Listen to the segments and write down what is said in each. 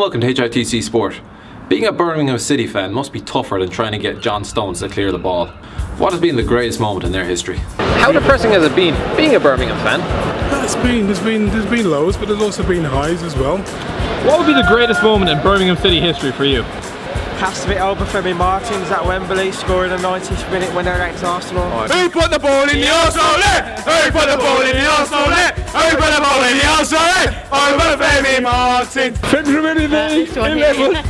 and welcome to HITC Sport. Being a Birmingham City fan must be tougher than trying to get John Stones to clear the ball. What has been the greatest moment in their history? How depressing has it been being a Birmingham fan? Uh, it's been there's been there's been lows, but there's also been highs as well. What would be the greatest moment in Birmingham City history for you? Has to be Obafemi Martins at Wembley scoring a 90th minute winner against Arsenal. Who put the ball in the Arsenal net? Who put the ball in the Arsenal net? Who put the ball in the Arsenal net? Obafemi Martins. February the 11th.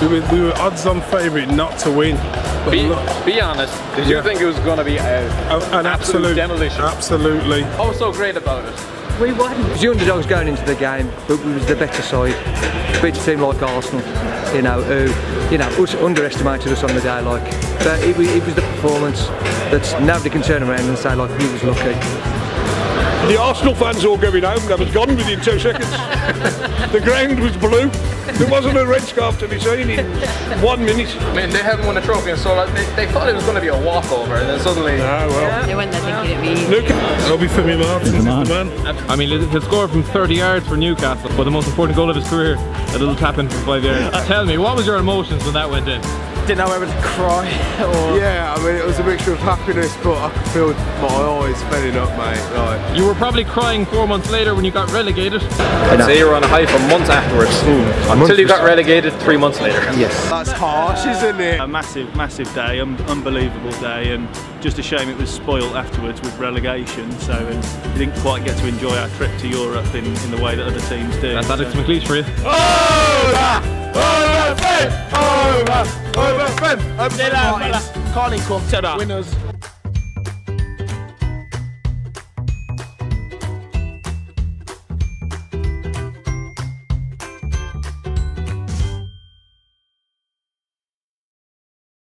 We, were, we were odds-on favourite not to win. But Be, look, be honest, did you think it was going to be a an absolute demolition? Absolutely. What was so great about it? We won. It was the underdogs going into the game, but we was the better side. Beat a team like Arsenal, you know, who, you know, us underestimated us on the day, like. But it, was- it was the performance that nobody can turn around and say like we was lucky. The Arsenal fans all going home. That was gone within two seconds. the ground was blue. There wasn't a red scarf to be seen in one minute. I mean, they haven't won a trophy in so long. They, they thought it was going to be a walkover, and then suddenly. Ah, well. They went there thinking it'd be easy. Look, Obafemi Martins is the man. I mean, he'll score from 30 yards for Newcastle, but the most important goal of his career, a little tap in from five yards. Tell me, what was your emotions when that went in? Didn't know whether to cry or Yeah, I mean it was a mixture of happiness, but I could feel my eyes filling up, mate. Like, You were probably crying four months later when you got relegated. I'd say you were on a high for months afterwards, until you got relegated three months later. Yes. That's harsh, isn't it? a massive, massive day, un- unbelievable day, and just a shame it was spoilt afterwards with relegation. So we didn't quite get to enjoy our trip to Europe in, in the way that other teams do. That's Alex So- McLeish for you. Oh! Ah! Oh, Over! Over! Over! Over! Over! Carling Cup, winners.